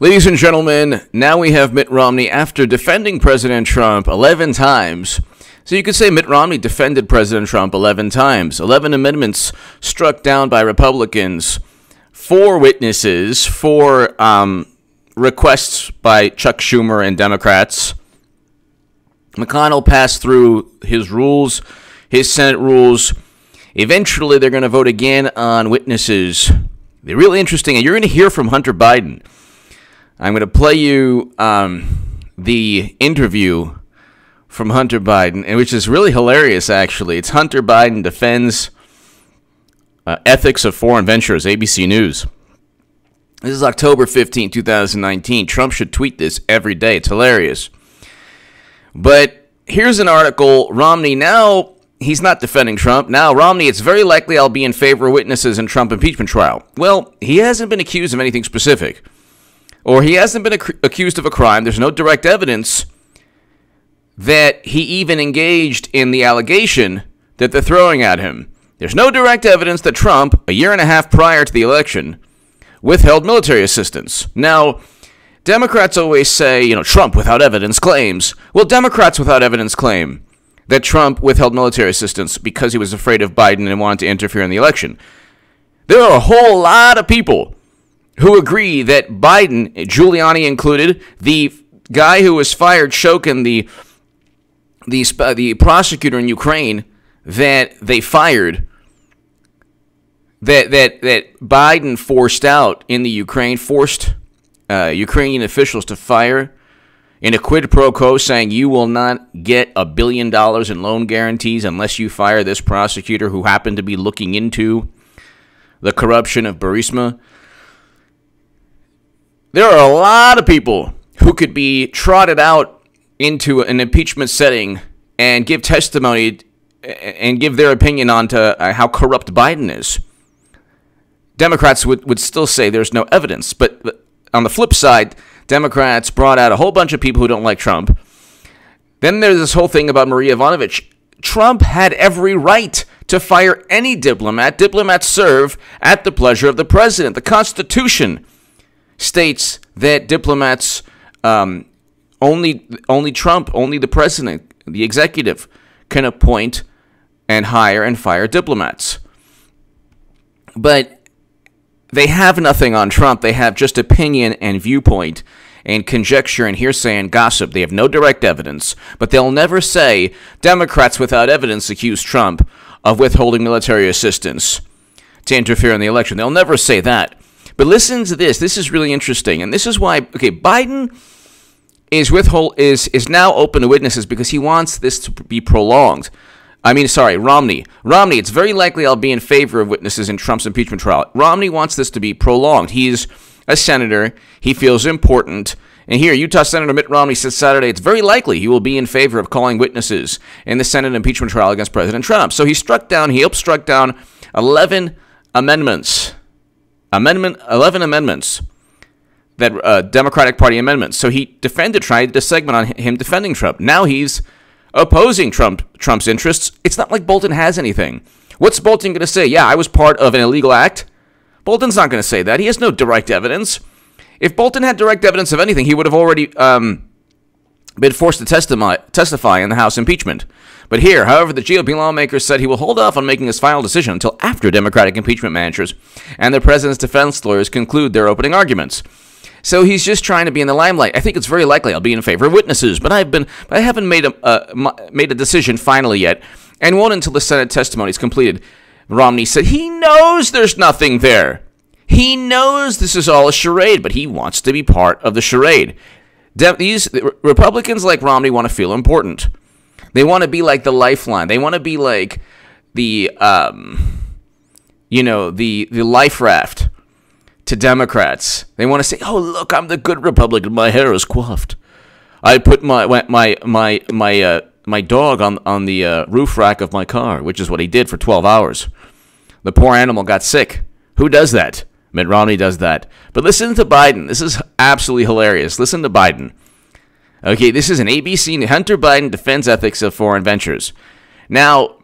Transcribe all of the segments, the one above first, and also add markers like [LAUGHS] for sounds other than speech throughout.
Ladies and gentlemen, now we have Mitt Romney after defending President Trump 11 times. So you could say Mitt Romney defended President Trump 11 times. 11 amendments struck down by Republicans, four witnesses, four um, requests by Chuck Schumer and Democrats. McConnell passed through his rules, his Senate rules. Eventually, they're going to vote again on witnesses. They're really interesting, and you're going to hear from Hunter Biden. I'm going to play you um, the interview from Hunter Biden, which is really hilarious, actually. It's Hunter Biden defends uh, ethics of foreign ventures, ABC News. This is October 15, 2019. Trump should tweet this every day. It's hilarious. But here's an article Romney now. He's not defending Trump. Now, Romney, it's very likely I'll be in favor of witnesses in Trump impeachment trial. Well, he hasn't been accused of anything specific or he hasn't been ac- accused of a crime. There's no direct evidence that he even engaged in the allegation that they're throwing at him. There's no direct evidence that Trump, a year and a half prior to the election, withheld military assistance. Now, Democrats always say, you know, Trump without evidence claims. Well, Democrats without evidence claim that Trump withheld military assistance because he was afraid of Biden and wanted to interfere in the election. There are a whole lot of people who agree that Biden, Giuliani included, the guy who was fired, Shokin, the the the prosecutor in Ukraine that they fired, that that that Biden forced out in the Ukraine, forced uh, Ukrainian officials to fire in a quid pro quo, saying you will not get a billion dollars in loan guarantees unless you fire this prosecutor who happened to be looking into the corruption of Burisma. There are a lot of people who could be trotted out into an impeachment setting and give testimony and give their opinion on to uh, how corrupt Biden is. Democrats would, would still say there's no evidence. But on the flip side, Democrats brought out a whole bunch of people who don't like Trump. Then there's this whole thing about Maria Yovanovitch. Trump had every right to fire any diplomat. Diplomats serve at the pleasure of the president. The Constitution states that diplomats um, only only Trump, only the president, the executive can appoint and hire and fire diplomats. But they have nothing on Trump. They have just opinion and viewpoint and conjecture and hearsay and gossip. They have no direct evidence, but they'll never say Democrats without evidence accuse Trump of withholding military assistance to interfere in the election. They'll never say that. But listen to this. This is really interesting, and this is why. Okay, Biden is withhold is is now open to witnesses because he wants this to be prolonged. I mean, sorry, Romney. Romney, it's very likely I'll be in favor of witnesses in Trump's impeachment trial. Romney wants this to be prolonged. He's a senator. He feels important. And here, Utah Senator Mitt Romney says Saturday it's very likely he will be in favor of calling witnesses in the Senate impeachment trial against President Trump. So he struck down, he helped struck down 11 amendments amendment 11 amendments that uh, Democratic Party amendments. So he defended tried to segment on him defending Trump. Now he's opposing Trump Trump's interests. It's not like Bolton has anything. What's Bolton going to say? Yeah, I was part of an illegal act. Bolton's not going to say that. He has no direct evidence. If Bolton had direct evidence of anything, he would have already um, been forced to testify, testify in the House impeachment. But here, however, the GOP lawmaker said he will hold off on making his final decision until after Democratic impeachment managers and the president's defense lawyers conclude their opening arguments. So he's just trying to be in the limelight. I think it's very likely I'll be in favor of witnesses, but I've been, I haven't made a uh, made a decision finally yet, and won't until the Senate testimony is completed. Romney said he knows there's nothing there. He knows this is all a charade, but he wants to be part of the charade. De- these Republicans like Romney want to feel important. They want to be like the lifeline. They want to be like the um, you know, the the life raft to Democrats. They want to say, "Oh, look, I'm the good Republican. My hair is coiffed. I put my my my my uh, my dog on on the uh, roof rack of my car, which is what he did for 12 hours. The poor animal got sick. Who does that? Mitt Romney does that. But listen to Biden. This is absolutely hilarious. Listen to Biden. Okay, this is an ABC. Hunter Biden defends ethics of foreign ventures. Now,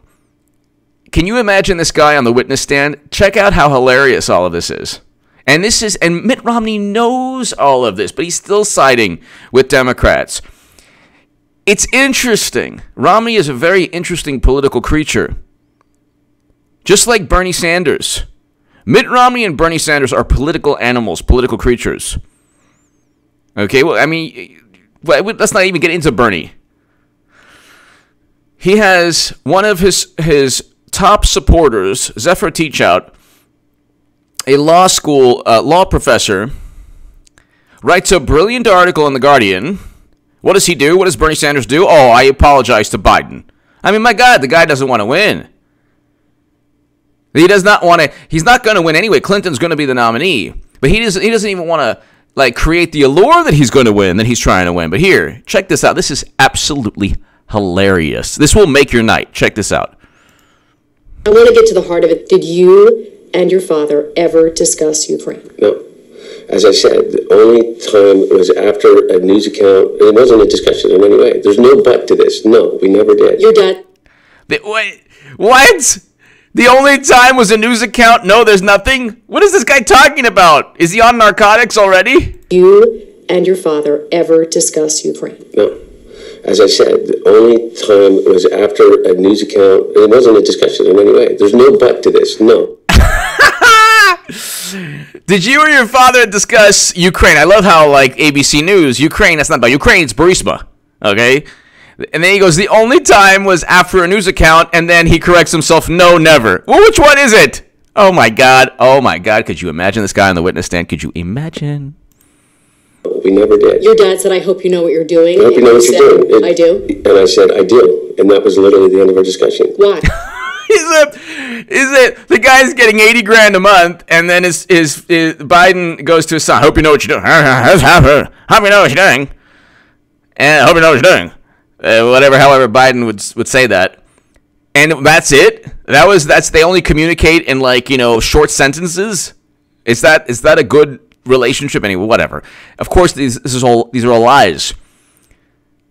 can you imagine this guy on the witness stand? Check out how hilarious all of this is. And this is and Mitt Romney knows all of this, but he's still siding with Democrats. It's interesting. Romney is a very interesting political creature. Just like Bernie Sanders. Mitt Romney and Bernie Sanders are political animals, political creatures. Okay, well, I mean, let's not even get into Bernie. He has one of his his top supporters, Zephyr Teachout, a law school uh, law professor, writes a brilliant article in the Guardian. What does he do? What does Bernie Sanders do? Oh, I apologize to Biden. I mean, my God, the guy doesn't want to win. He does not want to. He's not going to win anyway. Clinton's going to be the nominee, but he doesn't. He doesn't even want to like create the allure that he's going to win, that he's trying to win. But here, check this out. This is absolutely hilarious. This will make your night. Check this out. I want to get to the heart of it. Did you and your father ever discuss Ukraine? No. As I said, the only time was after a news account. It wasn't a discussion in any way. There's no but to this. No, we never did. Your dad. The, wait, what? The only time was a news account? No, there's nothing? What is this guy talking about? Is he on narcotics already? You and your father ever discuss Ukraine? No. As I said, the only time was after a news account. It wasn't a discussion in any way. There's no but to this. No. [LAUGHS] Did you or your father discuss Ukraine? I love how, like, ABC News, Ukraine, that's not about Ukraine, it's Burisma. Okay? And then he goes, the only time was after a news account, and then he corrects himself, no, never. Well, which one is it? Oh my God. Oh my God. Could you imagine this guy on the witness stand? Could you imagine? We never did. Your dad said, I hope you know what you're doing. I hope you know what you're doing. It- I do. And I said, I do. And that was literally the end of our discussion. Why? [LAUGHS] Is it? Is it? The guy's getting eighty grand a month, and then his, his, his Biden goes to his son. Hope you know what you're doing. [LAUGHS] Hope you know what you're doing. And I hope you know what you're doing. Uh, whatever, however, Biden would would say that, and that's it. That was that's they only communicate in like you know short sentences. Is that is that a good relationship? Anyway, whatever. Of course, these this is all these are all lies.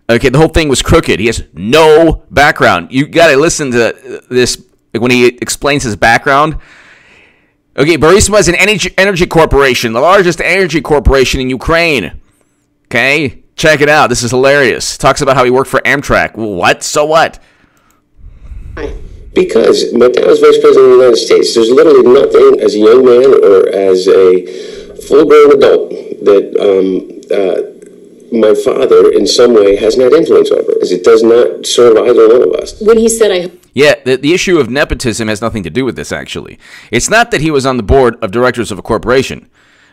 Okay, the whole thing was crooked. He has no background. You got to listen to this like when he explains his background. Okay, Burisma is an energy, energy corporation, the largest energy corporation in Ukraine. Okay, check it out. This is hilarious. Talks about how he worked for Amtrak. What? So what? Because my dad was vice president of the United States. There's literally nothing as a young man or as a full grown adult that um, uh, my father, in some way, has not influence over. As it does not serve either one of us. When he said, I Yeah, the, the issue of nepotism has nothing to do with this, actually. It's not that he was on the board of directors of a corporation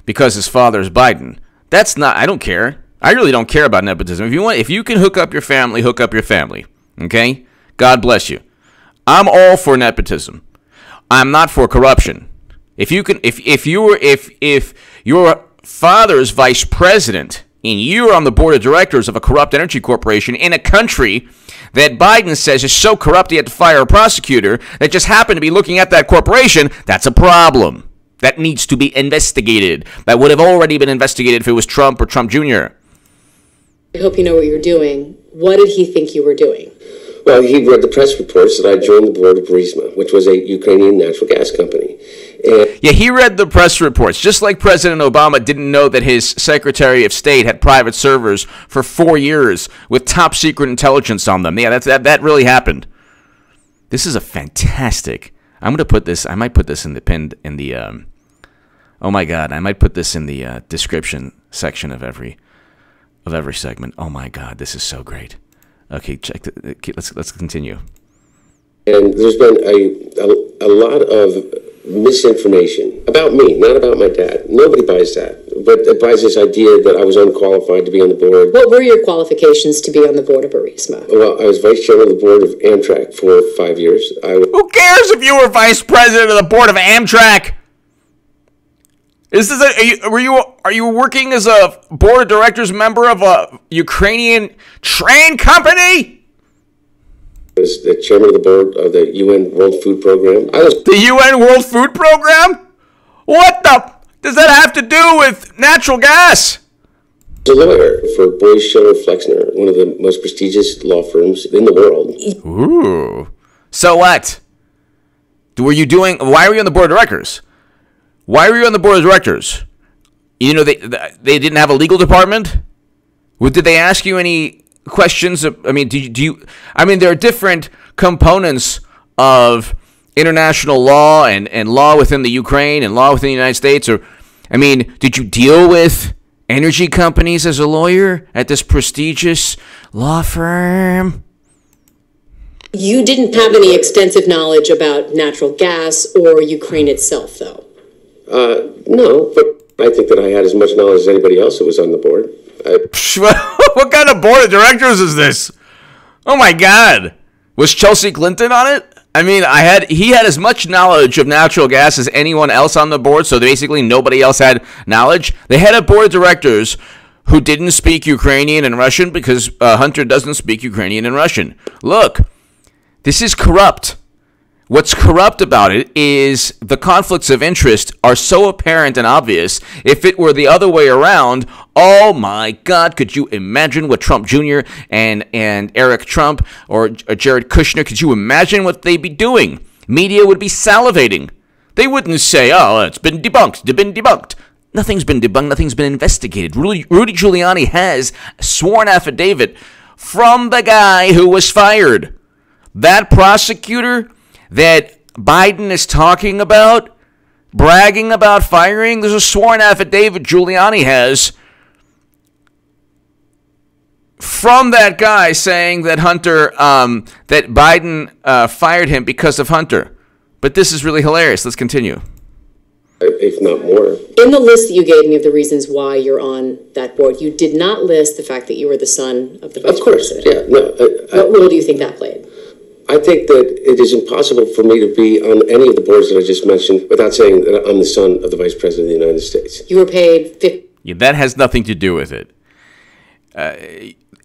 because his father is Biden. That's not, I don't care. I really don't care about nepotism. If you want, if you can hook up your family, hook up your family. Okay? God bless you. I'm all for nepotism. I'm not for corruption. If you can, if if you were, if if your father's vice president and you are on the board of directors of a corrupt energy corporation in a country that Biden says is so corrupt he had to fire a prosecutor that just happened to be looking at that corporation, that's a problem. That needs to be investigated. That would have already been investigated if it was Trump or Trump Jr. I hope you know what you're doing. What did he think you were doing? Well, he read the press reports that I joined the board of Burisma, which was a Ukrainian natural gas company. And Yeah, he read the press reports, just like President Obama didn't know that his Secretary of State had private servers for four years with top secret intelligence on them. Yeah, that's, that, that really happened. This is a fantastic. I'm going to put this, I might put this in the pinned, in the, um, oh my God, I might put this in the uh, description section of every, of every segment. Oh my God, this is so great. Okay, check the, uh, okay, let's, let's continue. And there's been a, a, a lot of misinformation about me, not about my dad. Nobody buys that, but it buys this idea that I was unqualified to be on the board. What were your qualifications to be on the board of Burisma? Well, I was vice chairman of the board of Amtrak for five years. I was Who cares if you were vice president of the board of Amtrak? Is this a, are you, were you are you working as a board of directors member of a Ukrainian train company? was the chairman of the board of the UN World Food Program. I was The UN World Food Program? What the does that have to do with natural gas? a lawyer for Boies Schiller Flexner, one of the most prestigious law firms in the world. Ooh. So what? Were you doing why were you on the board of directors? Why were you on the board of directors? You know, they they didn't have a legal department. Did they ask you any questions? I mean, do you, do you? I mean, there are different components of international law and, and law within the Ukraine and law within the United States. Or, I mean, did you deal with energy companies as a lawyer at this prestigious law firm? You didn't have any extensive knowledge about natural gas or Ukraine itself, though. Uh, no, but I think that I had as much knowledge as anybody else that was on the board. I, [LAUGHS] what kind of board of directors is this? Oh my God. Was Chelsea Clinton on it? I mean, I had he had as much knowledge of natural gas as anyone else on the board, so basically nobody else had knowledge. They had a board of directors who didn't speak Ukrainian and Russian because uh, Hunter doesn't speak Ukrainian and Russian. Look, this is corrupt. What's corrupt about it is the conflicts of interest are so apparent and obvious. If it were the other way around, oh my God, could you imagine what Trump Jr. and, and Eric Trump or uh, Jared Kushner, could you imagine what they'd be doing? Media would be salivating. They wouldn't say, oh, it's been debunked, it's been debunked. Nothing's been debunked, nothing's been investigated. Rudy, Rudy Giuliani has sworn affidavit from the guy who was fired. That prosecutor that Biden is talking about, bragging about firing, there's a sworn affidavit Giuliani has from that guy saying that Hunter, um, that Biden uh, fired him because of Hunter. But this is really hilarious. Let's continue. If not more. In the list that you gave me of the reasons why you're on that board, you did not list the fact that you were the son of the vice Of course, president. yeah, no. I- I- What role do you think that played? I think that it is impossible for me to be on any of the boards that I just mentioned without saying that I'm the son of the Vice President of the United States. You were paid fif- Yeah, that has nothing to do with it. Uh,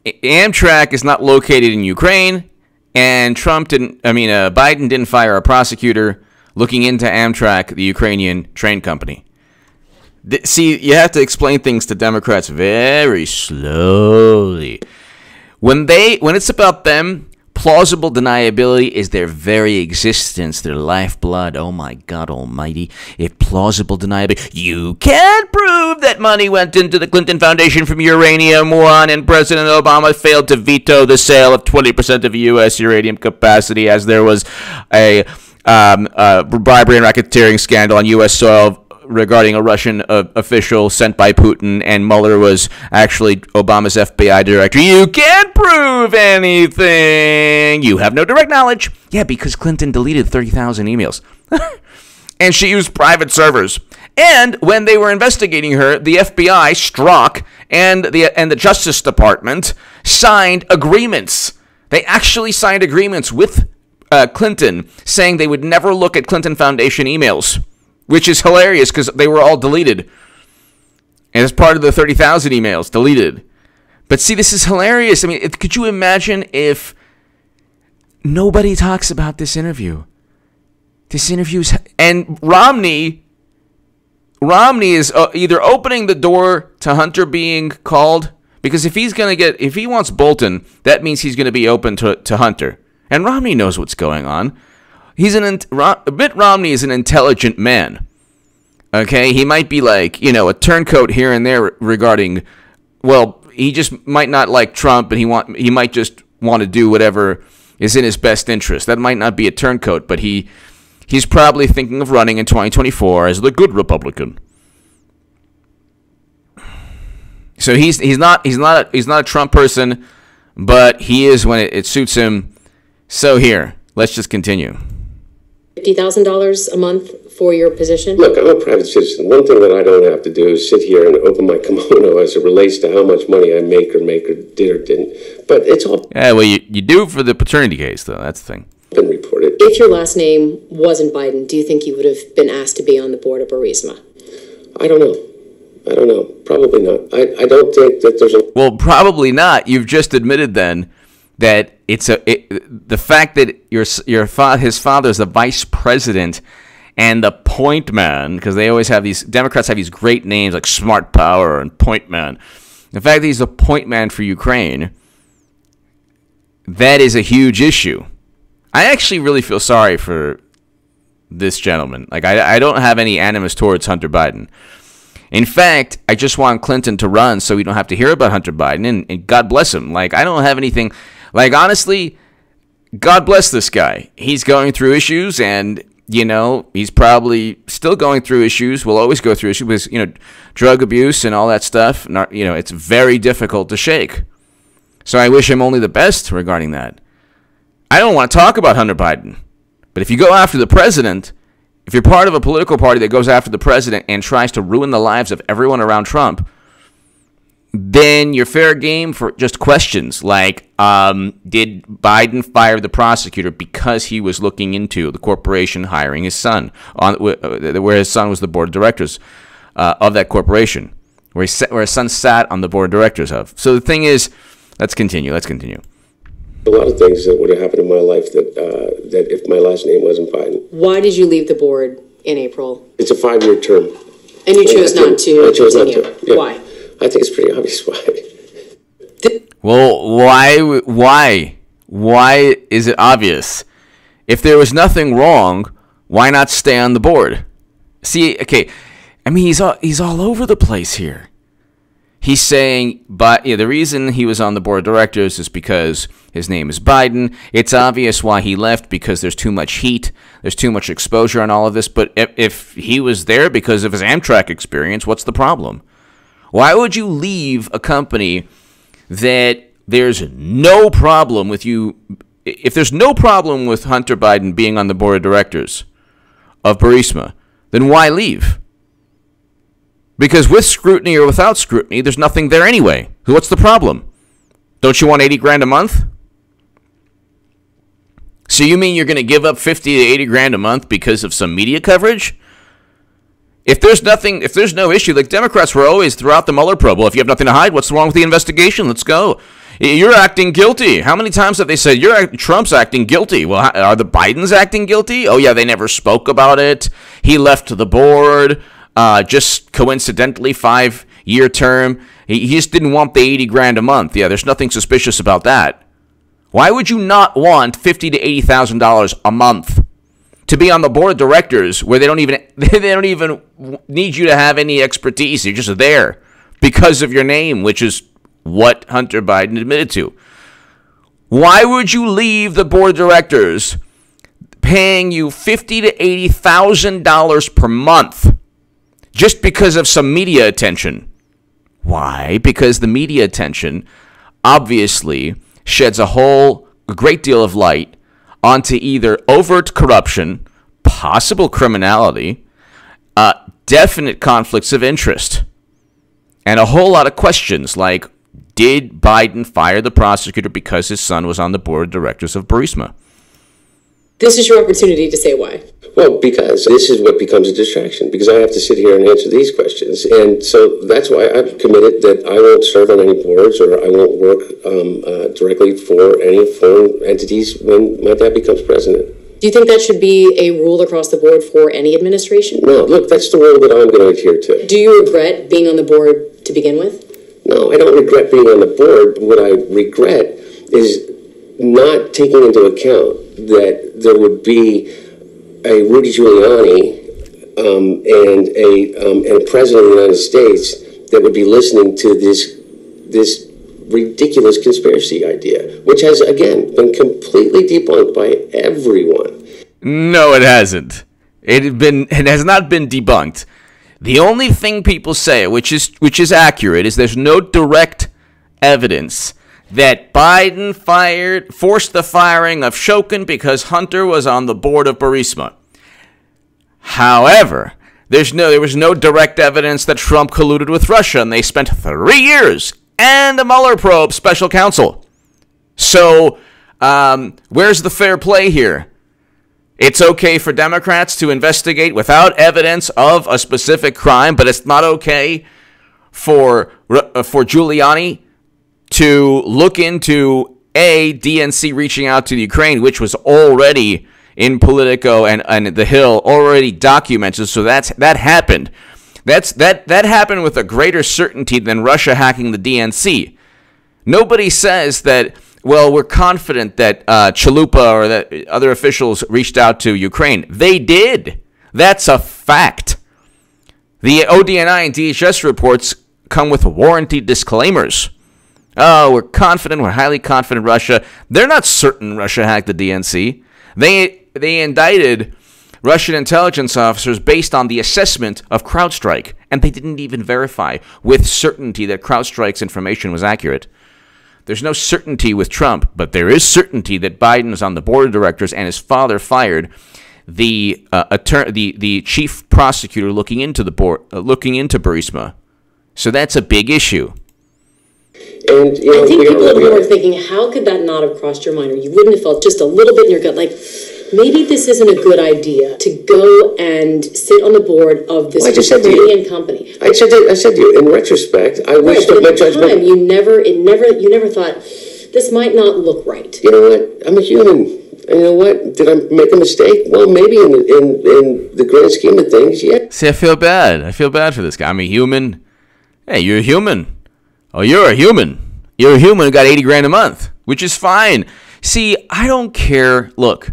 Amtrak is not located in Ukraine, and Trump didn't. I mean, uh, Biden didn't fire a prosecutor looking into Amtrak, the Ukrainian train company. Th- See, you have to explain things to Democrats very slowly. When they, when it's about them, plausible deniability is their very existence, their lifeblood. Oh my God Almighty! If plausible deniability, you can't prove that money went into the Clinton Foundation from Uranium One, and President Obama failed to veto the sale of 20% of U.S. uranium capacity, as there was a um, uh, bribery and racketeering scandal on U.S. soil regarding a Russian uh, official sent by Putin, and Mueller was actually Obama's FBI director. You can't prove anything. You have no direct knowledge. Yeah, because Clinton deleted 30,000 emails. [LAUGHS] and she used private servers. And when they were investigating her, the FBI, Strzok, and the and the Justice Department signed agreements. They actually signed agreements with uh, Clinton saying they would never look at Clinton Foundation emails, which is hilarious because they were all deleted. And as part of the 30,000 emails, deleted. But see, this is hilarious. I mean, could you imagine if nobody talks about this interview? This interview's. And Romney. Romney is uh, either opening the door to Hunter being called because if he's gonna get if he wants Bolton, that means he's gonna be open to to Hunter. And Romney knows what's going on. He's an Mitt Romney is an intelligent man. Okay, he might be like you know a turncoat here and there regarding. Well, he just might not like Trump, and he want he might just want to do whatever is in his best interest. That might not be a turncoat, but he he's probably thinking of running in 2024 as the good Republican. So he's he's not he's not a, he's not a Trump person, but he is when it, it suits him. So here, let's just continue. $50,000 a month for your position? Look, I'm a private citizen. One thing that I don't have to do is sit here and open my [LAUGHS] kimono as it relates to how much money I make or make or did or didn't. But it's all Yeah, well, you, you do for the paternity case, though. That's the thing. been reported. If your last name wasn't Biden, do you think you would have been asked to be on the board of Burisma? I don't know. I don't know. Probably not. I, I don't think that there's a Well, probably not. You've just admitted then that it's a it, the fact that your your his father is the vice president and the point man because they always have these Democrats have these great names like smart power and point man. The fact that he's a point man for Ukraine that is a huge issue. I actually really feel sorry for this gentleman. Like I, I don't have any animus towards Hunter Biden. In fact, I just want Clinton to run so we don't have to hear about Hunter Biden, and, and God bless him. Like I don't have anything. Like honestly, God bless this guy. He's going through issues, and you know he's probably still going through issues. We'll always go through issues with you know drug abuse and all that stuff. Not, you know it's very difficult to shake. So I wish him only the best regarding that. I don't want to talk about Hunter Biden, but if you go after the president if you're part of a political party that goes after the president and tries to ruin the lives of everyone around Trump, then you're fair game for just questions like um, Did Biden fire the prosecutor because he was looking into the corporation hiring his son, on, uh, where his son was the board of directors uh, of that corporation, where, he, where his son sat on the board of directors of? So the thing is, let's continue. Let's continue a lot of things that would have happened in my life that uh, that if my last name wasn't Biden. Why did you leave the board in April? It's a five-year term. And you chose not to. I chose continue. not to. Yeah. Why? I think it's pretty obvious why. [LAUGHS] Well, why? Why? Why is it obvious? If there was nothing wrong, why not stay on the board? See, okay, I mean he's all, he's all over the place here he's saying, but the reason he was on the board of directors is because his name is Biden. It's obvious why he left because there's too much heat, there's too much exposure on all of this. But if, if he was there because of his Amtrak experience, what's the problem? Why would you leave a company that there's no problem with you? If there's no problem with Hunter Biden being on the board of directors of Burisma, then why leave? Because with scrutiny or without scrutiny, there's nothing there anyway. So what's the problem? Don't you want 80 grand a month? So you mean you're going to give up 50 to 80 grand a month because of some media coverage? If there's nothing, if there's no issue, like Democrats were always throughout the Mueller probe, well, if you have nothing to hide, what's wrong with the investigation? Let's go. You're acting guilty. How many times have they said you're Trump's acting guilty? Well, are the Bidens acting guilty? Oh yeah, they never spoke about it. He left the board. Uh, just coincidentally, five year term. He, he just didn't want the 80 grand a month. Yeah, there's nothing suspicious about that. Why would you not want fifty to eighty thousand dollars a month to be on the board of directors where they don't even [LAUGHS] they don't even need you to have any expertise? You're just there because of your name, which is what Hunter Biden admitted to. Why would you leave the board of directors paying you fifty to eighty thousand dollars per month just because of some media attention. Why? Because the media attention obviously sheds a whole a great deal of light onto either overt corruption, possible criminality, uh, definite conflicts of interest, and a whole lot of questions like did Biden fire the prosecutor because his son was on the board of directors of Burisma? This is your opportunity to say why. Well, because this is what becomes a distraction, because I have to sit here and answer these questions. And so that's why I've committed that I won't serve on any boards or I won't work um, uh, directly for any foreign entities when my dad becomes president. Do you think that should be a rule across the board for any administration? No, look, that's the rule that I'm going to adhere to. Do you regret being on the board to begin with? No, I don't regret being on the board. What I regret is not taking into account that there would be a Rudy Giuliani um, and a um, and a president of the United States that would be listening to this this ridiculous conspiracy idea, which has again been completely debunked by everyone. No, it hasn't. It had been it has not been debunked. The only thing people say, which is which is accurate, is there's no direct evidence that Biden fired forced the firing of Shokin because Hunter was on the board of Burisma. However, there's no there was no direct evidence that Trump colluded with Russia, and they spent three years and a Mueller probe special counsel. So, um, where's the fair play here? It's okay for Democrats to investigate without evidence of a specific crime, but it's not okay for uh, for Giuliani to look into a DNC reaching out to the Ukraine, which was already in Politico and, and the Hill already documented. So that's that happened. That's that that happened with a greater certainty than Russia hacking the DNC. Nobody says that well, we're confident that uh, Chalupa or that other officials reached out to Ukraine. They did. That's a fact. The ODNI and DHS reports come with warranty disclaimers. Oh, we're confident, we're highly confident Russia. They're not certain Russia hacked the DNC. They they indicted Russian intelligence officers based on the assessment of CrowdStrike, and they didn't even verify with certainty that CrowdStrike's information was accurate. There's no certainty with Trump, but there is certainty that Biden is on the board of directors and his father fired the uh, attorney, the the chief prosecutor looking into the board, uh, looking into Burisma. So that's a big issue. And you know, I think we people are, at we home are, are thinking, how could that not have crossed your mind? Or you wouldn't have felt just a little bit in your gut, like, maybe this isn't a good idea to go and sit on the board of this Well, I just said to you- Ukrainian company. I said, I said to you, in retrospect, I wish Right, that but my at the time, judgment. you never, it never, you never thought, this might not look right. You know what? I'm a human. And you know what? Did I make a mistake? Well, maybe in the, in in the grand scheme of things, yeah. See, I feel bad. I feel bad for this guy. I'm a human. Hey, you're a human. Oh, you're a human. You're a human who got 80 grand a month, which is fine. See, I don't care. Look,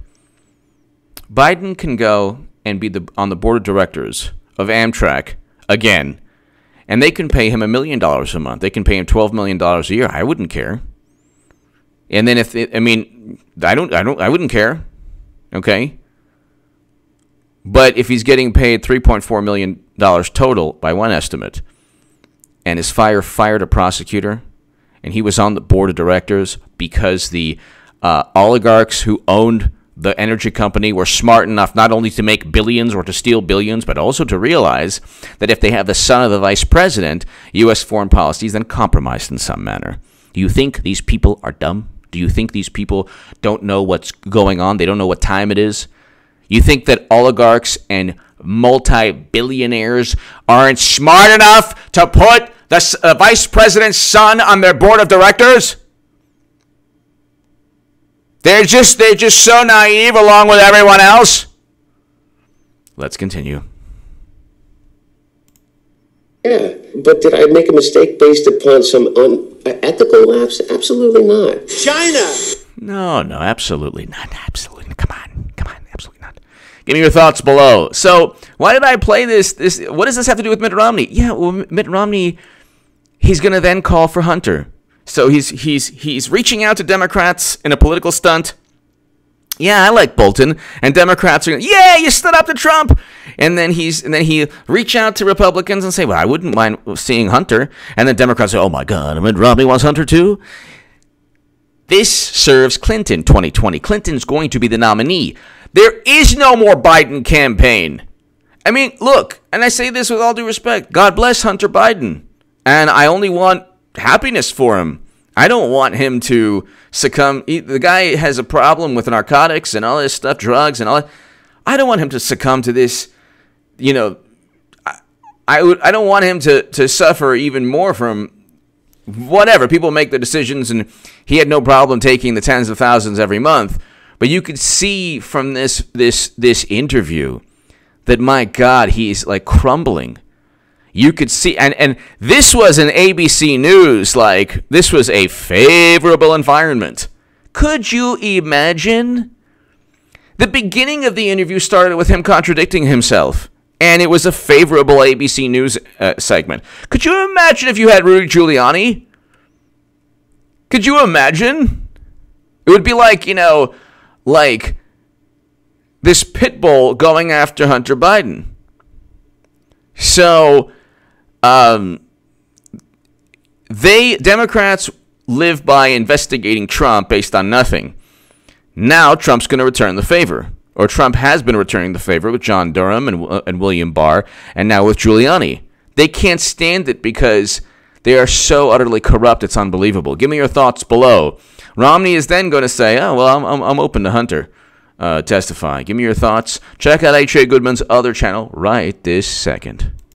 Biden can go and be the on the board of directors of Amtrak again, and they can pay him a million dollars a month. They can pay him 12 million dollars a year. I wouldn't care. And then if it, I mean, I don't, I don't, I wouldn't care. Okay. But if he's getting paid $3.4 million total by one estimate, and his fire fired a prosecutor, and he was on the board of directors because the uh, oligarchs who owned the energy company were smart enough not only to make billions or to steal billions, but also to realize that if they have the son of the vice president, U.S. foreign policy is then compromised in some manner. Do you think these people are dumb? Do you think these people don't know what's going on? They don't know what time it is? You think that oligarchs and multi billionaires aren't smart enough to put the s- uh, vice president's son on their board of directors? They're just they're just so naive along with everyone else. Let's continue. Yeah, but did I make a mistake based upon some unethical lapse? Absolutely not. China. No, no, absolutely not. Absolutely. not. Come on. Come on. Absolutely not. Give me your thoughts below. So, why did I play this? This what does this have to do with Mitt Romney? Yeah, well, Mitt Romney he's going to then call for Hunter. So he's he's he's reaching out to Democrats in a political stunt. Yeah, I like Bolton, and Democrats are, yeah, you stood up to Trump, and then he's and then he reach out to Republicans and say, well, I wouldn't mind seeing Hunter, and then Democrats say, oh my God, Mitt Romney wants Hunter too. This serves Clinton 2020. Clinton's going to be the nominee. There is no more Biden campaign. I mean, look, and I say this with all due respect. God bless Hunter Biden. And I only want happiness for him. I don't want him to succumb. He, the guy has a problem with narcotics and all this stuff, drugs and all that. I don't want him to succumb to this, you know, I, I, would, I don't want him to, to suffer even more from whatever. People make the decisions, and he had no problem taking the tens of thousands every month. But you could see from this this this interview that my God, he's like crumbling. You could see, and and this was an ABC News like this was a favorable environment. Could you imagine? The beginning of the interview started with him contradicting himself, and it was a favorable ABC News uh, segment. Could you imagine if you had Rudy Giuliani? Could you imagine? It would be like, you know, like this pit bull going after Hunter Biden. So, um, they, Democrats, live by investigating Trump based on nothing. Now Trump's going to return the favor, or Trump has been returning the favor with John Durham and, uh, and William Barr, and now with Giuliani. They can't stand it because they are so utterly corrupt, it's unbelievable. Give me your thoughts below. Romney is then going to say, oh, well, I'm, I'm, I'm open to Hunter uh, testify. Give me your thoughts. Check out H.A. Goodman's other channel right this second.